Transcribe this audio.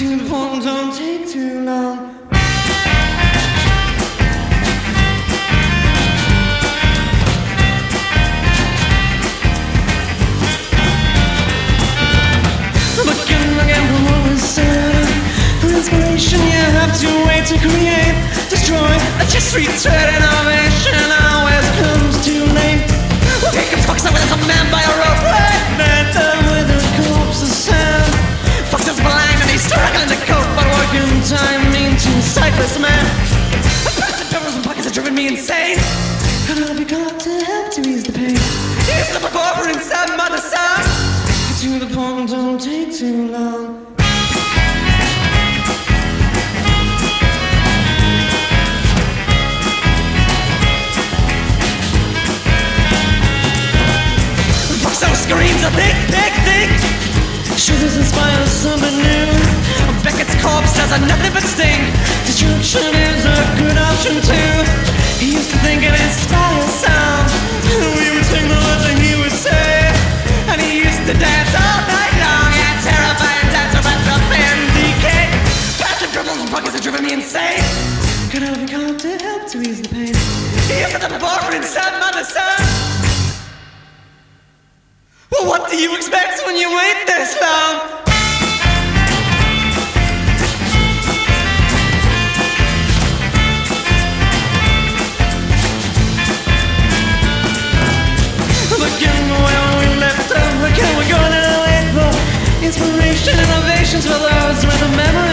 Get to the point, don't take too long. Looking again for what was said. For inspiration, you have to wait to create, destroy. A just retread innovation always driven me insane. Could I be called to help to ease the pain? He's the performer inside mother sound. Get to the point, don't take too long. Foxo screams a thick, thick, thick. Sugars inspire something new. Beckett's corpse has a nothing but sting. Destruction is a good option too. And have driven me insane. Could I be called to help to ease the pain? He is the bar inside mother son. Well, what do you expect when you wait this long? Looking where we left off, looking we're gonna wait for inspiration, innovations for those with a memory.